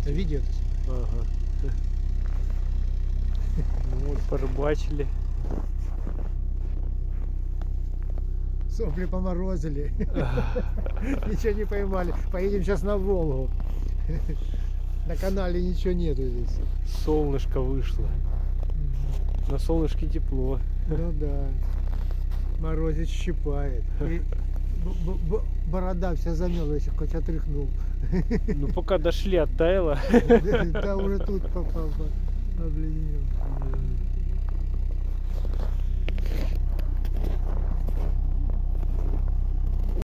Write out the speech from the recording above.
Это видео -то. Ага. Ну вот, порыбачили. Сопли поморозили. Ничего не поймали. Поедем сейчас на Волгу. На канале ничего нету здесь. Солнышко вышло. На солнышке тепло. Ну да. Морозец щипает. И борода вся замерзла, если хоть отряхнул. Ну пока дошли, оттаяло. Да уже тут попал. по- обледенел.